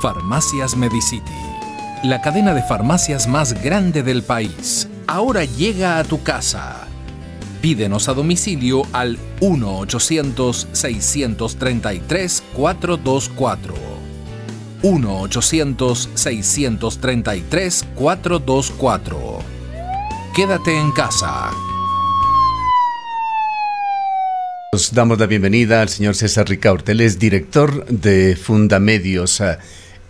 Farmacias Medicity, la cadena de farmacias más grande del país, ahora llega a tu casa. Pídenos a domicilio al 1-800-633-424. 1-800-633-424. Quédate en casa. Nos damos la bienvenida al señor César Ricaurte, él es director de Fundamedios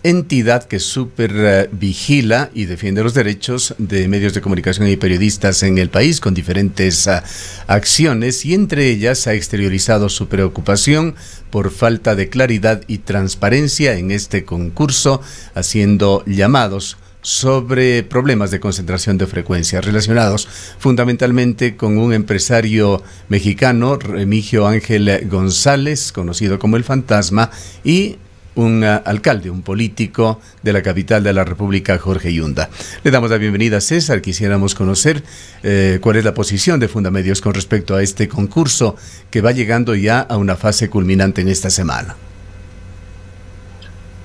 entidad que super eh, vigila y defiende los derechos de medios de comunicación y periodistas en el país con diferentes eh, acciones y entre ellas ha exteriorizado su preocupación por falta de claridad y transparencia en este concurso, haciendo llamados sobre problemas de concentración de frecuencias relacionados fundamentalmente con un empresario mexicano, Remigio Ángel González, conocido como el Fantasma, y un uh, alcalde, un político de la capital de la República, Jorge Yunda. Le damos la bienvenida a César. Quisiéramos conocer eh, cuál es la posición de Fundamedios con respecto a este concurso que va llegando ya a una fase culminante en esta semana.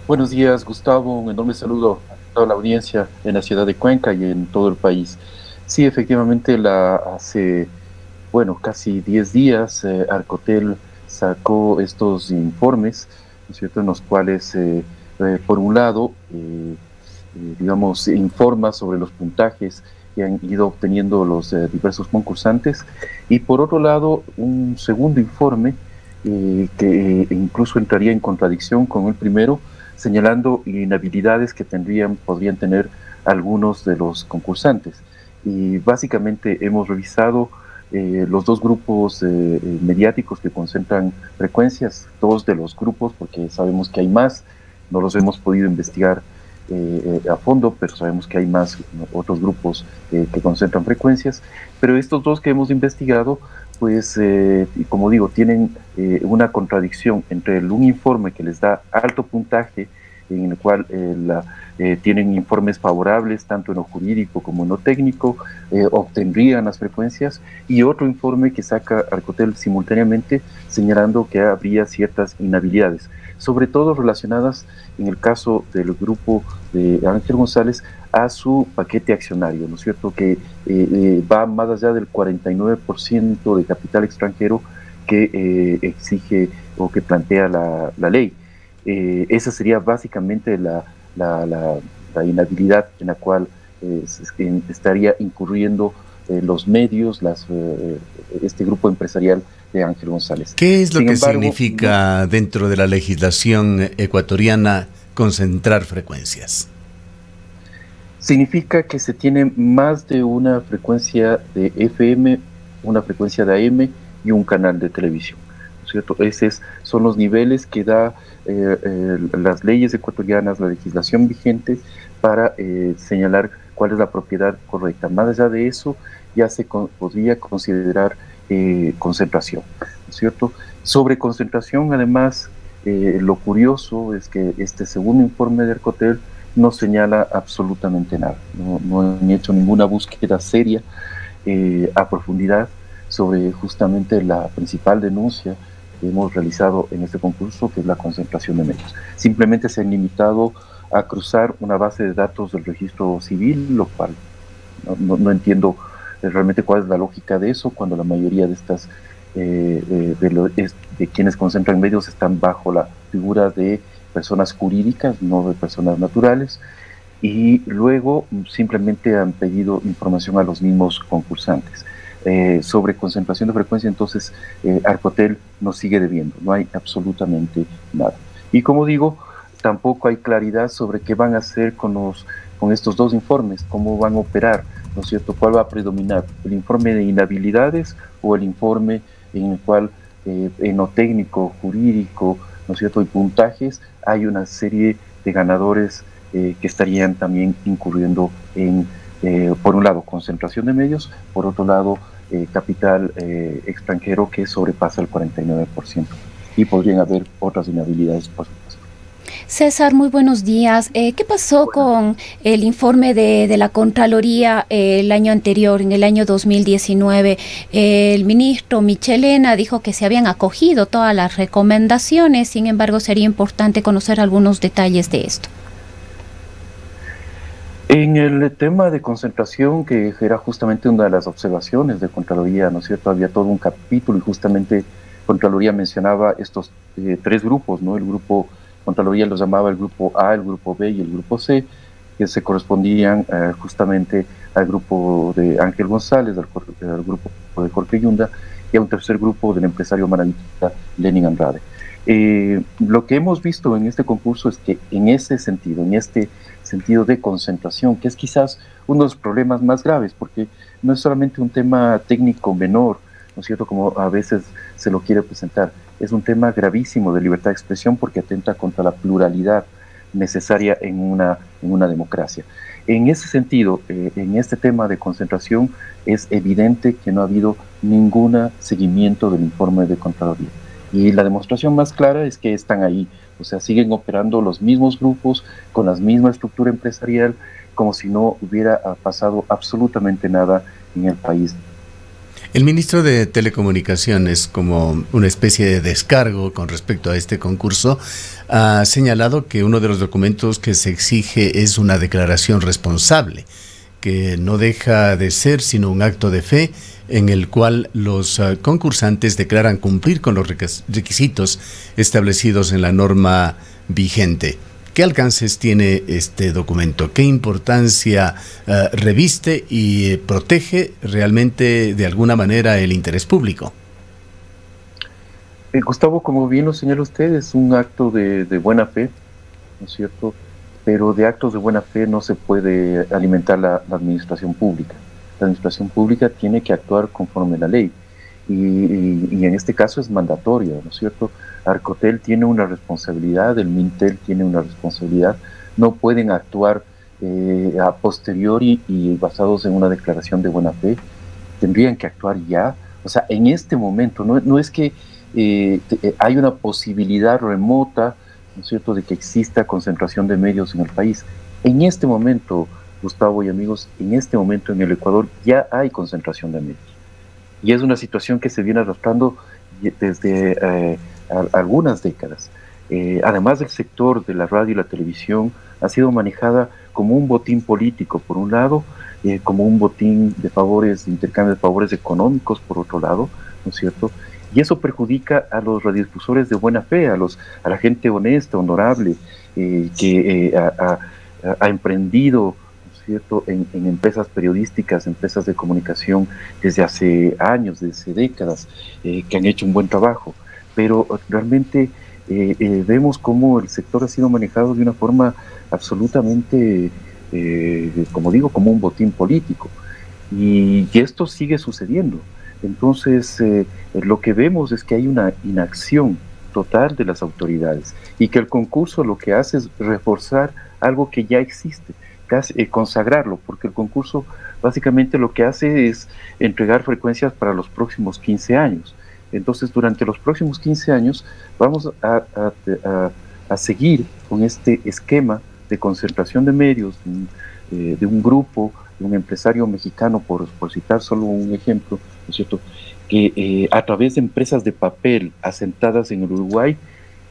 Buenos días, Gustavo. Un enorme saludo a toda la audiencia en la ciudad de Cuenca y en todo el país. Sí, efectivamente, la, hace, bueno, casi 10 días, eh, Arcotel sacó estos informes cierto?, en los cuales, eh, eh, por un lado, eh, digamos, informa sobre los puntajes que han ido obteniendo los diversos concursantes, y por otro lado, un segundo informe que incluso entraría en contradicción con el primero, señalando inhabilidades que tendrían, podrían tener algunos de los concursantes. Y básicamente hemos revisado eh, los dos grupos eh, eh, mediáticos que concentran frecuencias, dos de los grupos, porque sabemos que hay más, no los hemos podido investigar a fondo, pero sabemos que hay más otros grupos que concentran frecuencias, pero estos dos que hemos investigado, pues, como digo, tienen una contradicción entre un informe que les da alto puntaje, en el cual la eh, tienen informes favorables tanto en lo jurídico como en lo técnico, eh, obtendrían las frecuencias, y otro informe que saca Arcotel simultáneamente señalando que habría ciertas inhabilidades, sobre todo relacionadas en el caso del grupo de Ángel González a su paquete accionario, ¿no es cierto?, que eh, va más allá del 49% de capital extranjero que exige o que plantea la, la ley. Esa sería básicamente la, la, la, inhabilidad en la cual eh, estaría incurriendo eh, los medios, las, eh, este grupo empresarial de Ángel González. ¿Qué es lo que significa dentro de la legislación ecuatoriana concentrar frecuencias? Significa que se tiene más de una frecuencia de FM, una frecuencia de AM y un canal de televisión. ¿Cierto? Esos son los niveles que da eh, eh, las leyes ecuatorianas, la legislación vigente, para eh, señalar cuál es la propiedad correcta. Más allá de eso, ya se podría considerar concentración, ¿cierto? Sobre concentración, además, lo curioso es que este segundo informe de Arcotel no señala absolutamente nada, no, no han hecho ninguna búsqueda seria a profundidad sobre justamente la principal denuncia hemos realizado en este concurso, que es la concentración de medios. Simplemente se han limitado a cruzar una base de datos del registro civil, lo cual no, entiendo realmente cuál es la lógica de eso, cuando la mayoría de estas eh, eh, de, quienes concentran medios están bajo la figura de personas jurídicas, no de personas naturales, y luego simplemente han pedido información a los mismos concursantes. Eh, sobre concentración de frecuencia, entonces eh, Arcotel nos sigue debiendo, no hay absolutamente nada. Y como digo, tampoco hay claridad sobre qué van a hacer con, los, con estos dos informes, cómo van a operar, ¿no es cierto? ¿Cuál va a predominar? ¿El informe de inhabilidades o el informe en el cual eh, en lo técnico, jurídico, ¿no es cierto? Y puntajes, hay una serie de ganadores que estarían también incurriendo en, por un lado, concentración de medios, por otro lado, eh, capital eh, extranjero que sobrepasa el 49%. Y podrían haber otras inhabilidades, por supuesto. César, muy buenos días. Eh, ¿Qué pasó con el informe de, la Contraloría eh, el año anterior, en el año 2019? Eh, el ministro Michelena dijo que se habían acogido todas las recomendaciones, sin embargo sería importante conocer algunos detalles de esto. En el tema de concentración, que era justamente una de las observaciones de Contraloría, ¿no es cierto? Había todo un capítulo y justamente Contraloría mencionaba estos tres grupos, ¿no? El grupo Contraloría los llamaba el grupo A, el grupo B y el grupo C, que se correspondían eh, justamente al grupo de Ángel González, al, grupo de Jorge Yunda y a un tercer grupo del empresario maravillista Lenin Andrade. Eh, lo que hemos visto en este concurso es que en ese sentido, en este sentido de concentración, que es quizás uno de los problemas más graves, porque no es solamente un tema técnico menor, ¿no es cierto?, como a veces se lo quiere presentar, es un tema gravísimo de libertad de expresión porque atenta contra la pluralidad necesaria en una, en una democracia. En ese sentido, eh, en este tema de concentración, es evidente que no ha habido ningún seguimiento del informe de Contraloría. Y la demostración más clara es que están ahí, o sea, siguen operando los mismos grupos con la misma estructura empresarial, como si no hubiera pasado absolutamente nada en el país. El ministro de Telecomunicaciones, como una especie de descargo con respecto a este concurso, ha señalado que uno de los documentos que se exige es una declaración responsable, que no deja de ser sino un acto de fe en el cual los ah, concursantes declaran cumplir con los requisitos establecidos en la norma vigente. ¿Qué alcances tiene este documento? ¿Qué importancia eh, reviste y protege realmente de alguna manera el interés público? Eh, Gustavo, como bien lo señala usted, es un acto de, buena fe, ¿no es cierto? Pero de actos de buena fe no se puede alimentar la, administración pública. La administración pública tiene que actuar conforme la ley. y en este caso es mandatoria, ¿no es cierto? Arcotel tiene una responsabilidad, el Mintel tiene una responsabilidad, no pueden actuar eh, a posteriori y basados en una declaración de buena fe, tendrían que actuar ya, o sea, en este momento, no, es que eh, eh, hay una posibilidad remota, ¿no es cierto?, de que exista concentración de medios en el país. En este momento, Gustavo y amigos, en este momento en el Ecuador ya hay concentración de medios. Y es una situación que se viene arrastrando desde algunas décadas. Eh, además del sector de la radio y la televisión, ha sido manejada como un botín político, por un lado, eh, como un botín de favores, de intercambio de favores económicos, por otro lado, ¿no es cierto? Y eso perjudica a los radiodifusores de buena fe, a, los, a la gente honesta, honorable, eh, que ha, emprendido cierto? En, en, empresas periodísticas, empresas de comunicación desde hace años, desde décadas, que han hecho un buen trabajo pero realmente eh, eh, vemos cómo el sector ha sido manejado de una forma absolutamente, eh, como digo, como un botín político. Y, esto sigue sucediendo. Entonces, lo que vemos es que hay una inacción total de las autoridades y que el concurso lo que hace es reforzar algo que ya existe, casi, consagrarlo, porque el concurso básicamente lo que hace es entregar frecuencias para los próximos 15 años. Entonces, durante los próximos 15 años vamos a, seguir con este esquema de concentración de medios eh, de un grupo, de un empresario mexicano, por, citar solo un ejemplo, ¿no es cierto?, que eh, a través de empresas de papel asentadas en el Uruguay,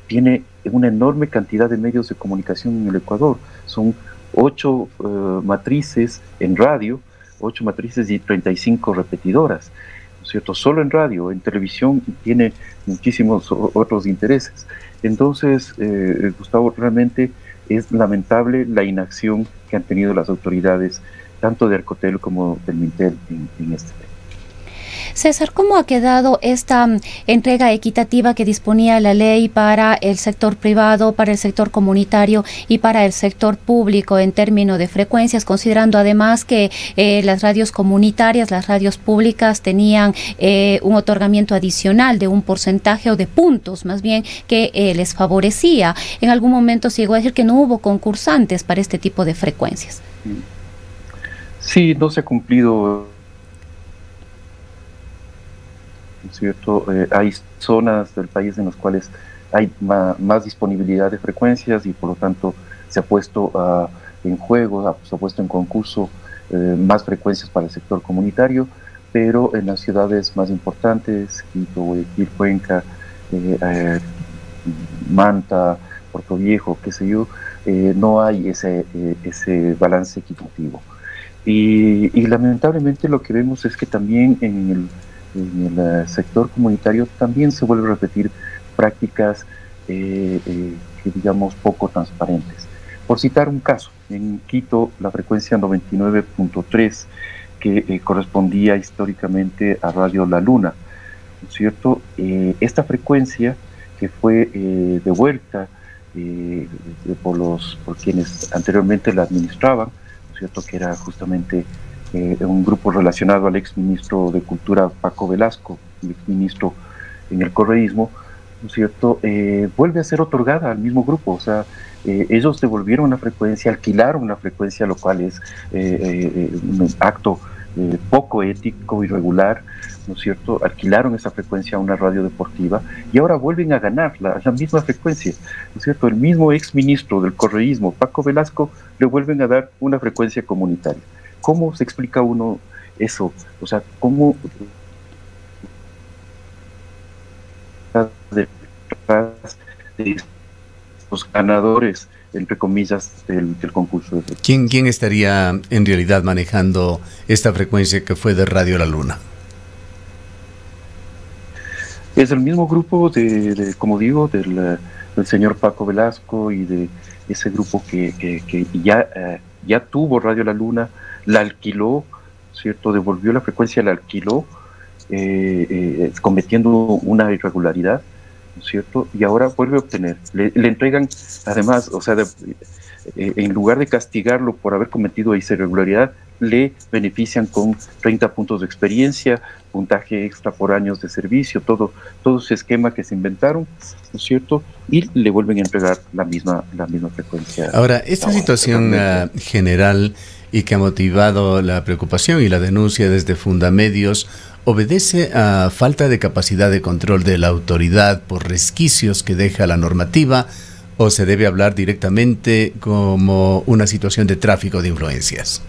tiene una enorme cantidad de medios de comunicación en el Ecuador. Son ocho eh, matrices en radio, ocho matrices y 35 repetidoras. ¿cierto? Solo en radio, en televisión tiene muchísimos otros intereses. Entonces, eh, Gustavo, realmente es lamentable la inacción que han tenido las autoridades, tanto de Arcotel como del Mintel, en este tema. César, ¿cómo ha quedado esta mm, entrega equitativa que disponía la ley para el sector privado, para el sector comunitario y para el sector público en términos de frecuencias, considerando además que eh, las radios comunitarias, las radios públicas tenían eh, un otorgamiento adicional de un porcentaje o de puntos más bien que eh, les favorecía? En algún momento se llegó a decir que no hubo concursantes para este tipo de frecuencias. Sí, no se ha cumplido cierto? Eh, hay zonas del país en las cuales hay más, disponibilidad de frecuencias y por lo tanto se ha puesto ah, en juego, se ha puesto en concurso eh, más frecuencias para el sector comunitario, pero en las ciudades más importantes, Quito, Guayaquil, Cuenca, eh, Manta, Puerto Viejo, qué sé yo, no hay ese, ese balance equitativo. Y, lamentablemente lo que vemos es que también en el, sector comunitario también se vuelven a repetir prácticas que digamos poco transparentes. Por citar un caso, en Quito la frecuencia 99.3 que eh, correspondía históricamente a Radio La Luna, ¿no es cierto? Eh, esta frecuencia que fue eh, devuelta por, los, por quienes anteriormente la administraban, ¿no es cierto? Que era justamente un grupo relacionado al ex ministro de Cultura Paco Velasco, el ex ministro en el correísmo, ¿no es cierto? vuelve a ser otorgada al mismo grupo, o sea, eh, ellos devolvieron una frecuencia, alquilaron una frecuencia, lo cual es eh, eh, un acto poco ético, irregular, ¿no es cierto? Alquilaron esa frecuencia a una radio deportiva y ahora vuelven a ganar la, misma frecuencia, ¿no es cierto? El mismo ex ministro del correísmo, Paco Velasco, le vuelven a dar una frecuencia comunitaria. ¿Cómo se explica uno eso? O sea, ¿cómo de los ganadores, entre comillas, del, concurso. ¿Quién, ¿Quién estaría en realidad manejando esta frecuencia que fue de Radio La Luna? Es el mismo grupo de, como digo, del, señor Paco Velasco y de ese grupo que, ya, eh, ya tuvo Radio La Luna, la alquiló, ¿cierto? Devolvió la frecuencia, la alquiló, eh, eh, cometiendo una irregularidad cierto? Y ahora vuelve a obtener. Le, entregan, además, o sea, eh, en lugar de castigarlo por haber cometido esa irregularidad, le benefician con 30 puntos de experiencia, puntaje extra por años de servicio, todo, todo ese esquema que se inventaron, ¿no es cierto? Y le vuelven a entregar la misma, la misma frecuencia. Ahora, esta situación ah, general y que ha motivado la preocupación y la denuncia desde Fundamedios, obedece a falta de capacidad de control de la autoridad por resquicios que deja la normativa o se debe hablar directamente como una situación de tráfico de influencias?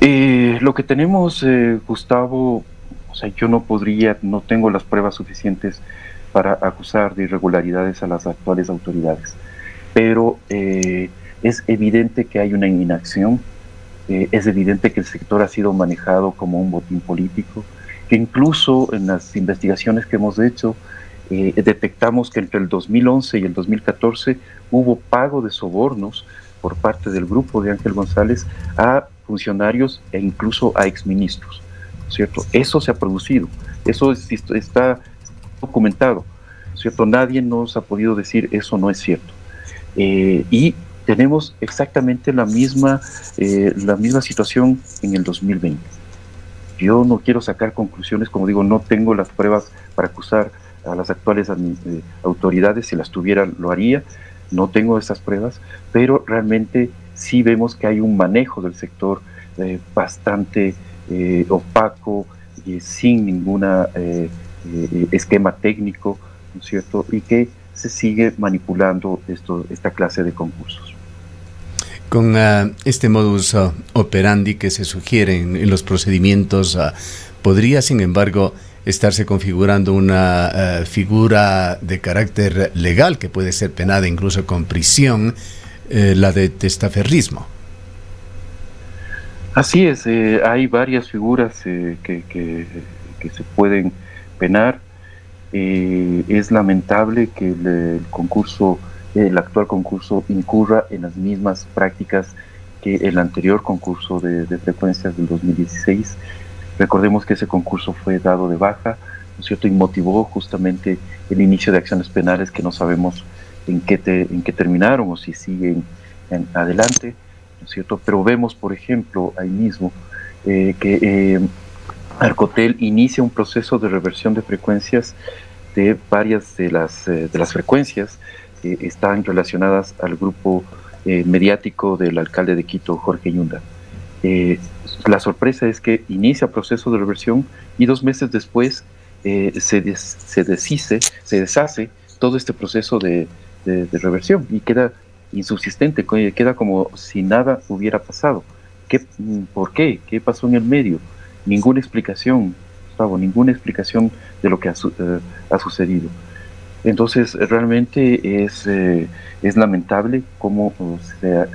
Eh, lo que tenemos, eh, Gustavo, o sea, yo no podría, no tengo las pruebas suficientes para acusar de irregularidades a las actuales autoridades, pero eh, es evidente que hay una inacción eh, es evidente que el sector ha sido manejado como un botín político, que incluso en las investigaciones que hemos hecho eh, detectamos que entre el 2011 y el 2014 hubo pago de sobornos por parte del grupo de Ángel González a funcionarios e incluso a exministros, ¿cierto? Eso se ha producido, eso está documentado, ¿cierto? Nadie nos ha podido decir eso no es cierto. Eh, y tenemos exactamente la misma, eh, la misma situación en el 2020. Yo no quiero sacar conclusiones, como digo, no tengo las pruebas para acusar a las actuales eh, autoridades, si las tuviera lo haría, no tengo esas pruebas, pero realmente sí vemos que hay un manejo del sector eh, bastante opaco, y sin ningún esquema técnico, ¿no es cierto? Y que se sigue manipulando esto, esta clase de concursos. Con ah, este modus ah, operandi que se sugiere en, los procedimientos, ah, ¿podría, sin embargo, estarse configurando una figura de carácter legal que puede ser penada incluso con prisión, eh, la de testaferrismo? Así es, eh, hay varias figuras eh, que, se pueden penar. es lamentable que el concurso el actual concurso incurra en las mismas prácticas que el anterior concurso de, frecuencias del 2016. Recordemos que ese concurso fue dado de baja, ¿no es cierto? Y motivó justamente el inicio de acciones penales que no sabemos en qué, terminaron o si siguen en adelante, ¿no cierto? Pero vemos, por ejemplo, ahí mismo eh, que eh, Arcotel inicia un proceso de reversión de frecuencias de varias de las, eh, de las frecuencias están relacionadas al grupo mediático del alcalde de Quito, Jorge Yunda. La sorpresa es que inicia proceso de reversión y dos meses después se, se deshice, se deshace todo este proceso de, reversión y queda insubsistente, queda como si nada hubiera pasado. ¿Qué, ¿Por qué? ¿Qué pasó en el medio? Ninguna explicación, Gustavo, ninguna explicación de lo que ha, ha sucedido. Entonces, realmente es, es lamentable cómo se,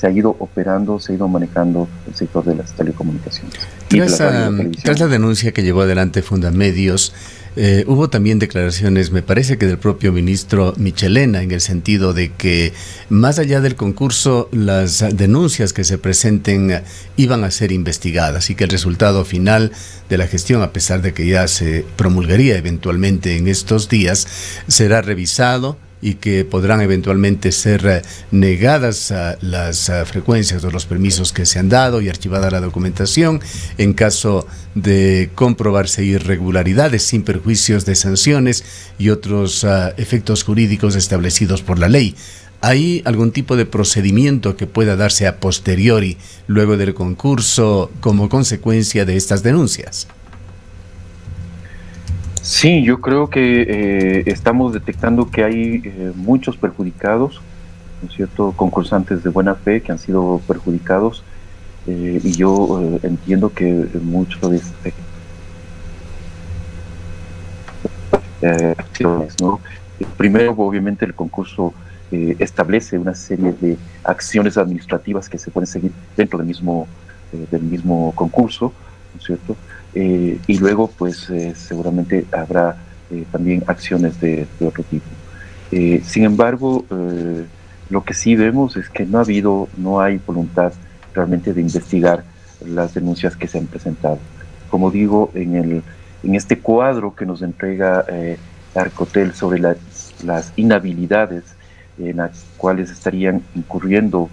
se ha ido operando, se ha ido manejando el sector de las telecomunicaciones. Tras, la, denuncia que llevó adelante Fundamedios, eh, hubo también declaraciones, me parece que del propio ministro Michelena, en el sentido de que más allá del concurso, las denuncias que se presenten iban a ser investigadas y que el resultado final de la gestión, a pesar de que ya se promulgaría eventualmente en estos días, será revisado y que podrán eventualmente ser eh, negadas las eh, frecuencias o los permisos que se han dado y archivada la documentación en caso de comprobarse irregularidades sin perjuicios de sanciones y otros eh, efectos jurídicos establecidos por la ley. ¿Hay algún tipo de procedimiento que pueda darse a posteriori luego del concurso como consecuencia de estas denuncias? Sí, yo creo que eh, estamos detectando que hay eh, muchos perjudicados, ¿no es cierto? Concursantes de buena fe que han sido perjudicados eh, y yo entiendo que mucho de este acciones, ¿no? Primero, obviamente, el concurso establece una serie de acciones administrativas que se pueden seguir dentro del mismo, del mismo concurso, ¿no es cierto? Eh, y luego pues eh, seguramente habrá eh, también acciones de, otro tipo. sin embargo, lo que sí vemos es que no ha habido, no hay voluntad realmente de investigar las denuncias que se han presentado. Como digo, en, el, en este cuadro que nos entrega Arcotel sobre las inhabilidades en las cuales estarían incurriendo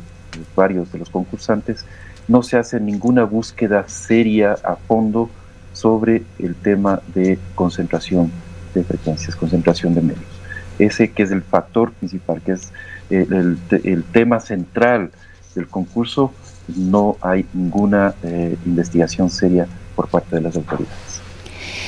varios de los concursantes, no se hace ninguna búsqueda seria a fondo sobre el tema de concentración de frecuencias, concentración de medios. Ese que es el factor principal, que es eh, el, tema central del concurso, no hay ninguna eh, investigación seria por parte de las autoridades.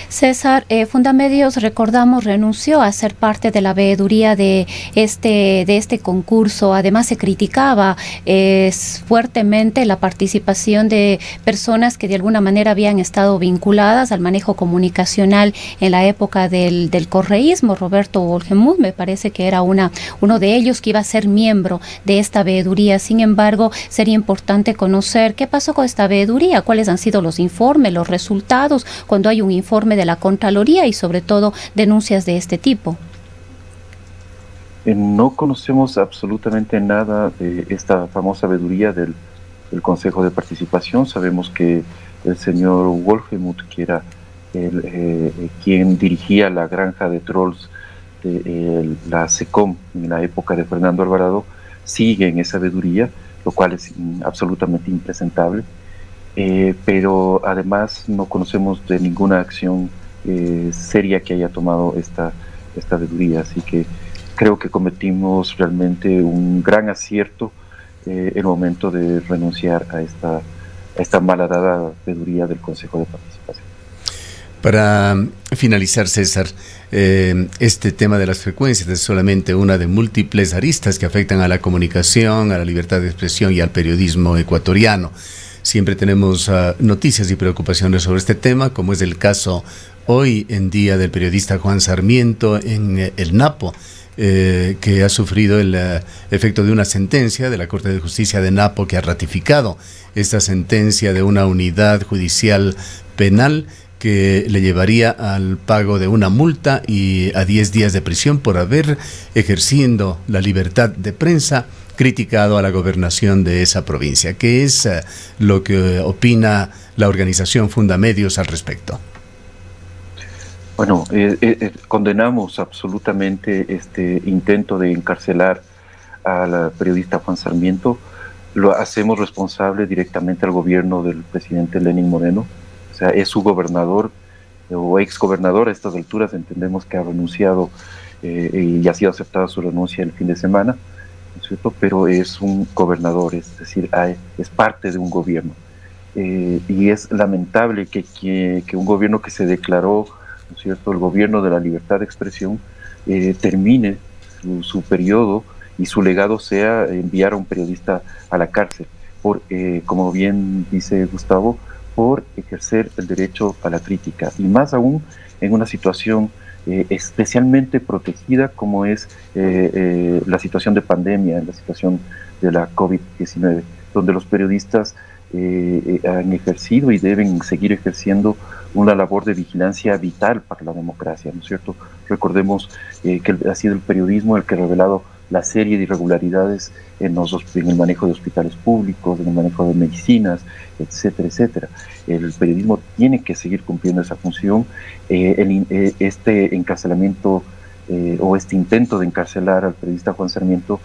César, eh, Fundamedios, recordamos, renunció a ser parte de la veeduría de este, de este concurso. Además, se criticaba eh, fuertemente la participación de personas que de alguna manera habían estado vinculadas al manejo comunicacional en la época del, correísmo. Roberto Olgemuth me parece que era una, uno de ellos que iba a ser miembro de esta veeduría. Sin embargo, sería importante conocer qué pasó con esta veeduría, cuáles han sido los informes, los resultados, cuando hay un informe de la Contraloría y sobre todo denuncias de este tipo? Eh, no conocemos absolutamente nada de esta famosa veeduría del, Consejo de Participación. Sabemos que el señor Wolfemuth, que era el, eh, quien dirigía la granja de trolls de la SECOM en la época de Fernando Alvarado, sigue en esa veeduría, lo cual es absolutamente impresentable. Eh, pero además no conocemos de ninguna acción eh, seria que haya tomado esta, esta veeduría. Así que creo que cometimos realmente un gran acierto eh, el momento de renunciar a esta, a esta malhadada veeduría del Consejo de Participación. Para finalizar, César, este tema de las frecuencias es solamente una de múltiples aristas que afectan a la comunicación, a la libertad de expresión y al periodismo ecuatoriano. Siempre tenemos ah, noticias y preocupaciones sobre este tema, como es el caso hoy en día del periodista Juan Sarmiento en eh, el Napo. Eh, que ha sufrido el eh, efecto de una sentencia de la Corte de Justicia de Napo que ha ratificado esta sentencia de una unidad judicial penal que le llevaría al pago de una multa y a 10 días de prisión por haber ejerciendo la libertad de prensa criticado a la gobernación de esa provincia. ¿Qué es eh, lo que eh, opina la organización Fundamedios al respecto? Bueno, eh, condenamos absolutamente este intento de encarcelar al periodista Juan Sarmiento. Lo hacemos responsable directamente al gobierno del presidente Lenin Moreno. O sea, es su gobernador o ex gobernador a estas alturas. Entendemos que ha renunciado y ha sido aceptada su renuncia el fin de semana pero es un gobernador, es decir, es parte de un gobierno. Eh, y es lamentable que, un gobierno que se declaró ¿no cierto?, el gobierno de la libertad de expresión eh, termine su, periodo y su legado sea enviar a un periodista a la cárcel, por, eh, como bien dice Gustavo, por ejercer el derecho a la crítica, y más aún en una situación eh, especialmente protegida como es la situación de pandemia, la situación de la COVID-19, donde los periodistas han ejercido y deben seguir ejerciendo una labor de vigilancia vital para la democracia, ¿no es cierto? Recordemos eh, que ha sido el periodismo el que ha revelado la serie de irregularidades en, los, el manejo de hospitales públicos, en el manejo de medicinas, etcétera, etcétera. El periodismo tiene que seguir cumpliendo esa función. Eh, eh, este encarcelamiento o este intento de encarcelar al periodista Juan Sarmiento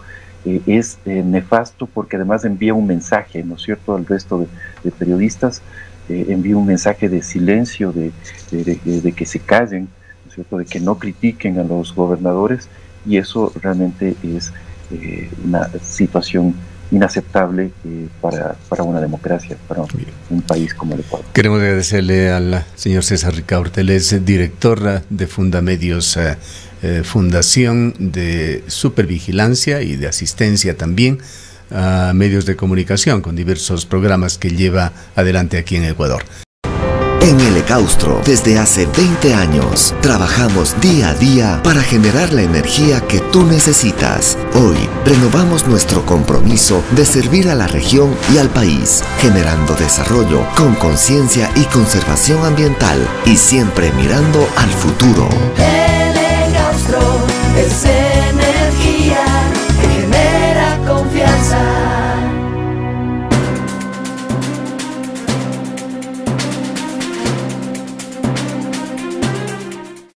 es nefasto porque además envía un mensaje, ¿no es cierto?, al resto de, periodistas eh, envíe un mensaje de silencio, de, de, que se callen, cierto? de que no critiquen a los gobernadores y eso realmente es eh, una situación inaceptable eh, para, para, una democracia, para un, país como el Ecuador. Queremos agradecerle al señor César Ricaurte, él es director de Fundamedios, Fundación de Supervigilancia y de Asistencia también a medios de comunicación con diversos programas que lleva adelante aquí en Ecuador. En el Ecaustro, desde hace 20 años, trabajamos día a día para generar la energía que tú necesitas. Hoy, renovamos nuestro compromiso de servir a la región y al país, generando desarrollo con conciencia y conservación ambiental, y siempre mirando al futuro. Elecaustro es energía que genera confianza.